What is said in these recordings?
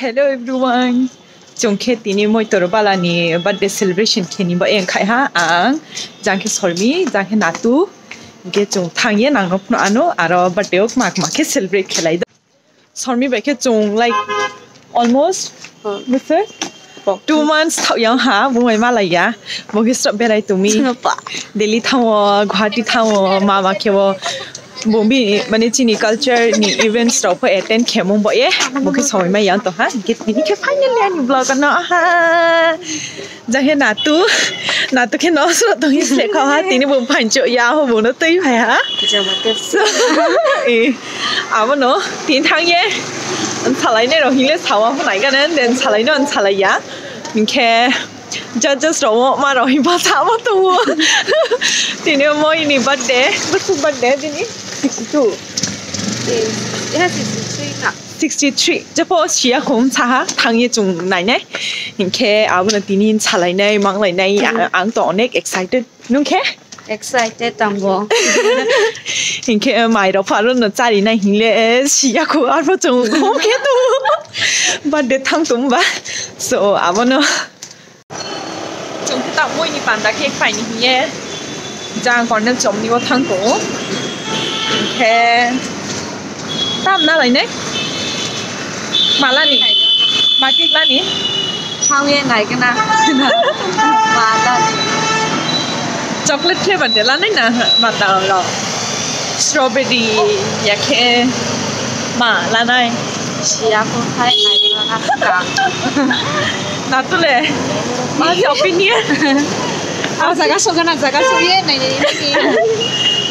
Hello everyone. Chúng khi tini moi toro bala ni birthday celebration kini ba en khai ha ang jang khi sormi jang khi natu ke chung thangye nang rop no ano aro birthday ok mak mak ke celebrate khelai da sormi ba ke chung like almost with ပေါ့2 months ထောက်ရောင်းဟာဘုံဝင်မလိုက်ရမိုဂစ်စတော့ပဲလိုက်တူမီဒယ်လီထောင်းဝဂွာတီထောင်းဝမာမာကေဝ b u m b i mane chini culture ni events ro po attend khemong bo ye mo k s o i ma yan to ha get ni ke final ani l o g na ha ja he na tu na tu ke no so to is le kha tini bom pancho ya ho bo no tu i ha ja ma ke so tin thang ye an chalai ne ro hile sawa n a ga nen den chalai no an chalai ya min ke judges ro o ma ro hi ba ta mo tu tini mo ini b i h d a b i t h d a y dini 63จะพอเชียคงชาทางยี่จุงไหนเนี่ยนี่แค่อาวันตีนินชาไหนในมังไหนในอ่างต่อเน็กเอ็กไซต์นุ่งแค่เอ็กไซต์ตังบ่นี่แค่มาเราพารุ่นจ่ายในหิเลเอเชียคู่อาวุจุงโอเคตัวบัดเดทั้งตุ้มบัดสู้อาวันเนจุงที่ตั้งมวยนี่ปั่นตะเคียไฟนี่เนี่ยจางก่อนนั้นจมนี่ว่าทั้งตัว thế tam na lại nè mà là nỉ mà kịch là nỉ không nghe na mà là chocolate flavor thế là nè na mà tao rồi strawberry ya ke mà này chỉ là con thấy này là na na tu lệ mà chọc pin nhé à zaga so cái na zaga so ye này này này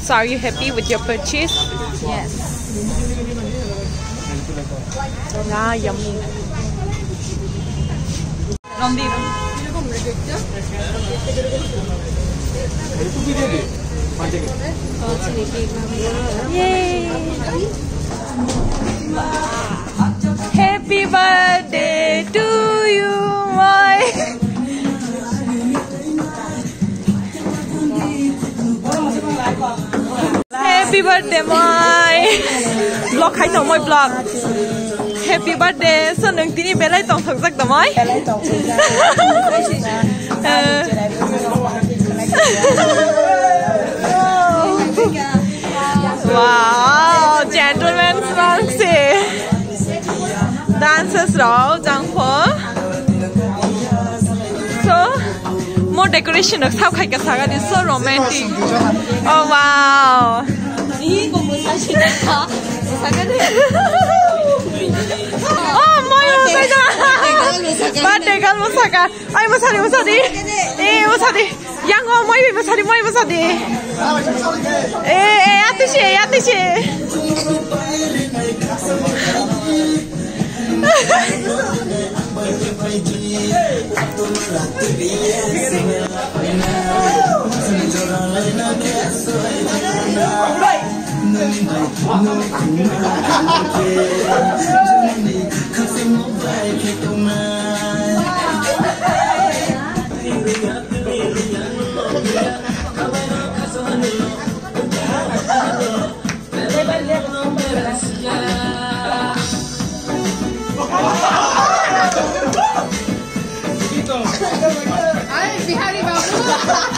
So are you happy with your purchase? Yes. Ah, yummy. Yay! Happy birthday mai, Vlog khai tổng moi vlog Happy birthday Sơn ứng tí đi bé lấy tổng thật giấc tổng moi ờ. Wow Gentlemen Francis vâng, Dancers đó Giang So, more decoration of cả I can so romantic. Oh wow. いい子武蔵ですか魚で Oh, muy musaka. Bategan musaka. Ay, musari, musari. Eh, musari. Yang oh, muy bien, musari, muy musari. Eh, eh, atishi, atishi. तुम्हारा Ay, fíjate, vamos.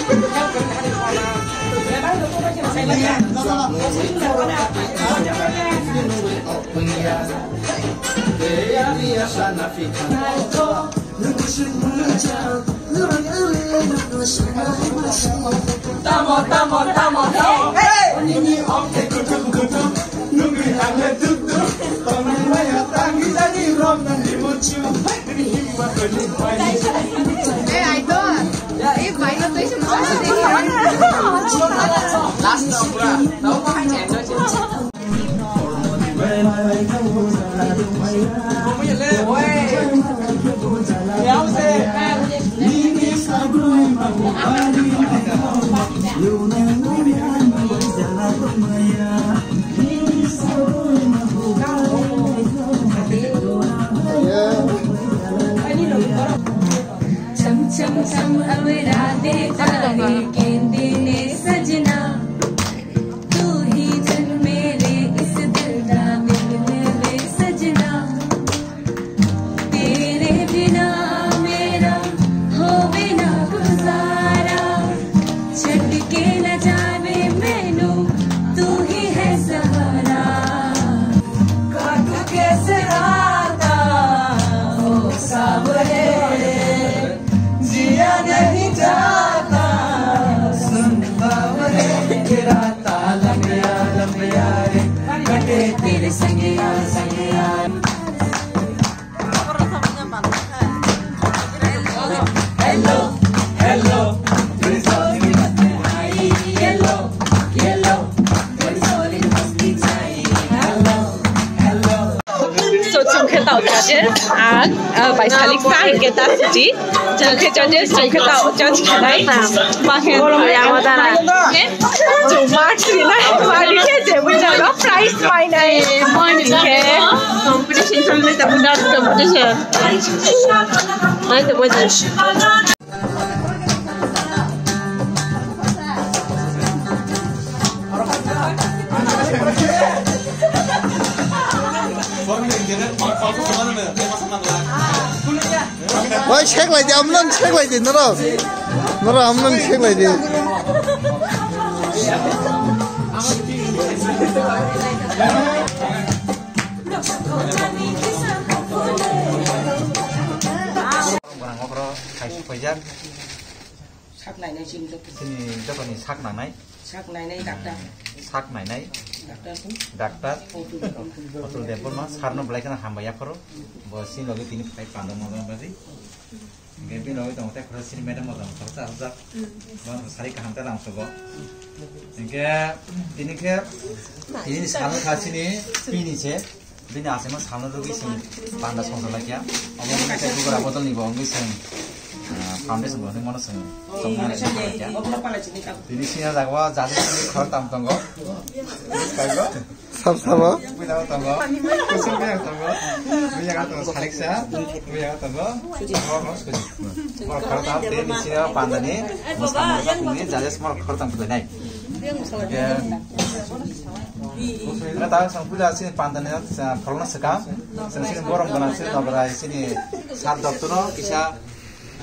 哎呀，哥哥，我心在发芽，啊，怎么样？你努力，我努力，哎呀，你要是能飞起来，哎，哥哥，你不是木匠，你木，你木，你木什么什么什么？大毛大毛大毛条，哎，你你哦，哎，骨头骨头，努力努力，嘟嘟，把那蚂蚁打起来，你罗南你莫笑，你你起码给你排一排。我是钱，拿是 at uh, Vice Calix Geta City. Chonche chonche chonche tao chonche kanai. Bakhe kolombiano tara. Jo competition chal me tab competition. भाइ सेक्लाइदियो आम्ल पनि सेक्लाइदियो नर नर आम्ल पनि सेक्लाइदियो थाइसे फैजान साख नायनायसिम जोंनि जापाननि साख नायनाय साख नायनाय डाक्टार साख नायनाय ডাক্তার অতুল দেববর্মা সার নব্লাই কেন হামবাইয়া করো বয়সী লগে তিনি ফাই পাঁচ মজন বাজি গেবি লগে তোমাতে খরচি ম্যাডাম মজন খরচা হাজার সারি কাহামতে নাম সব এনকে তিনিকে তিনি সামনে খাচ্ছিনি পিনিছে বিনি আসে সামনে রোগী সিং পান্ডা সংসার লাগিয়া অবশ্যই বদল নিব অঙ্গি Singh di sini ada Sampai sembuh,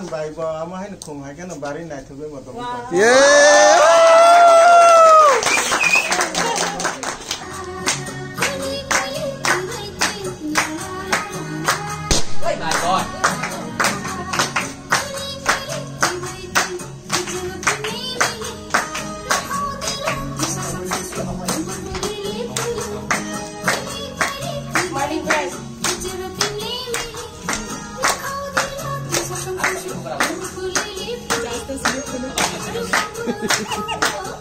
सान भाई बा आमा हैन खुम है केन बारी नाइ थुबे मतलब ये ハハハハ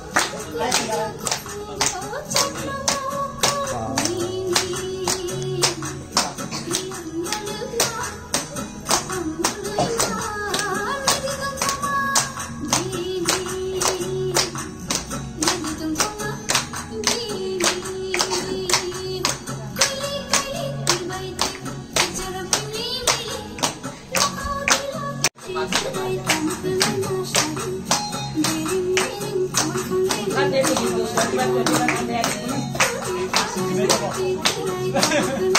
ありがとうございます。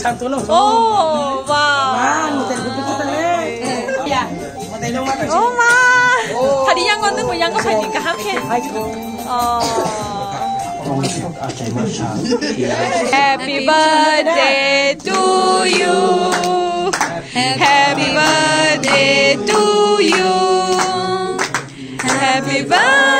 Satu loh. Oh, wow. Man, Ya. Oh, ma. Tadi yang konten mau yang kau nikah Oh. Happy birthday to you. Happy birthday to you. Happy birthday.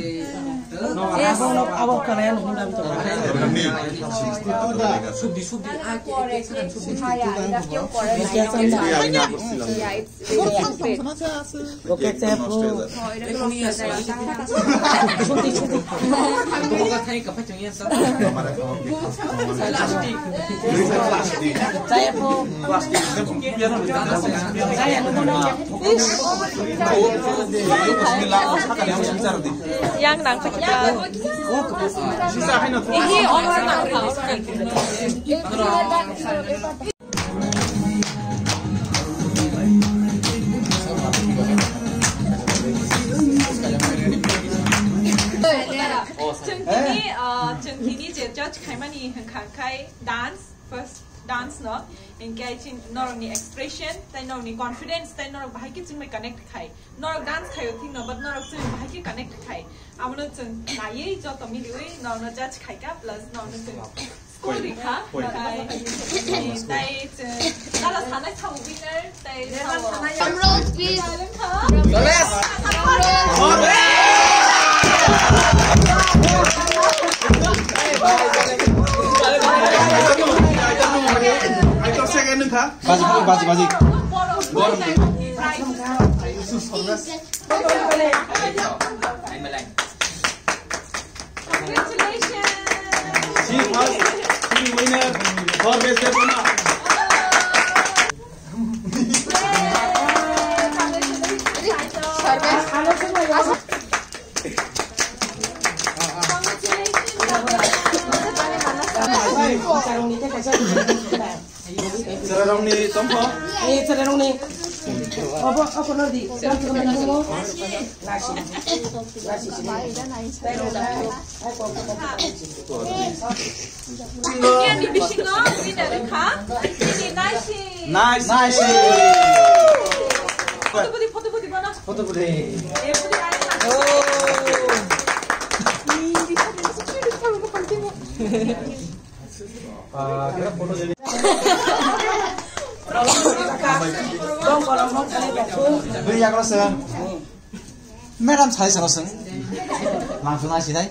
Yang nangkutnya İyi onlardan kal. Çünkü ni, çünkü ni judge Kayman ni 很慷慨 dance first डान्सनो इनके चिन नरनि expression तै नरनि confidence त्यहाँ नरक भाइकै चाहिँ मैले connect खाएँ नरक dance खायो थिएँ न नरक चाहिँ भाइकै कनेक्ट खाएँ कनेक्ट न चाहिँ भाइ ज त मिल्यो है नरन जज खाइका प्लस नरन খা বাজি খাবো বাজি বাজি গরম She was three winner for Best Epona. Congratulations. sararong ni Tomho. Ni sararong ni. Opo, opo no di. Lasi ko na mo. Lasi. Lasi si. Pero na. Ay ko ko ko. Niya ni bisino, ni na ka. Ni nice. Nice. Nice. Foto budi, foto budi mana? Foto budi. Eh budi ay. Oh. Ni di sana sa chiri ko ko pantimo. Ah, kira foto jadi. Bây giờ có sướng Mấy năm thấy sao sướng Mà phương ai gì đấy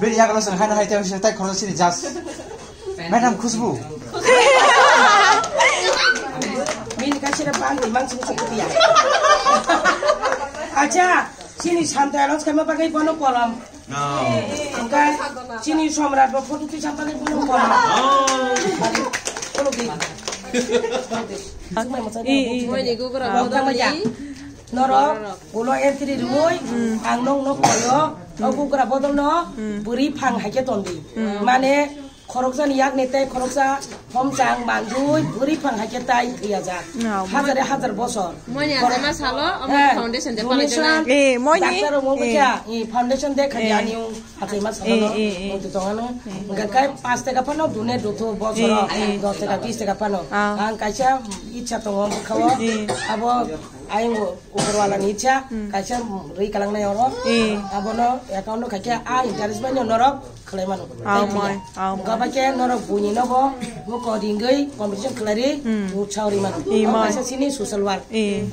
Bây giờ có sướng hai năm hai theo tay khó xin jazz Mấy năm khusbu Mình cái chuyện là bạn thì mang xuống sự kiện আচ্ছা চিনি শান্ত এলাচ কেমন পাকাই বনো কলম চিনি সম্রাট বা photo তুই শান্ত বনো কলম নরক গুলো এন্ত্রি রুই আং নং নক কয় বদল ন বুড়ি ফাং হাইকে তন্দি মানে খরকজান ইয়াক নেতে খরকজা চাং বান্ধুই ঘুরি ফাং হাকে তাই থিয়া যাক হাজারে হাজার বছর ফাউন্ডেশন দেখা জানিও হাতে মাস তখন গাকাই পাঁচ টাকা পানো দুনে দুটো বছর দশ টাকা বিশ টাকা পানো কাইসা ইচ্ছা তো খাওয়া আবো ayengo ukurwala nicha hmm. kacha ri kalangna yoro hmm. abono ya account kacha a ah, interest banyo norok claim ano amai gaba ke norok bunyi no bo go codingai competition klari u chauri man kacha sini social work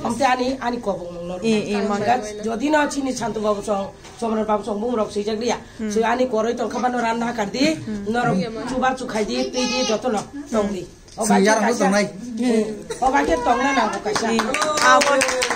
amte ani ani ko bo norok i iya, iya, kan, manga kan, jodi na chini chantu babu song somra babu song bum rok sijak dia ya. hmm. so ani koroi tol khabano ranna kardi norok iya, chuba chukhai di ti di jotono tongli Ông sinh ra trong tổng này. Ông bán cái tổng này là của cái sản. Ừ.